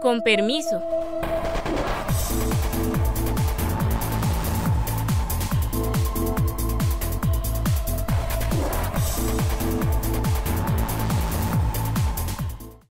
Con permiso.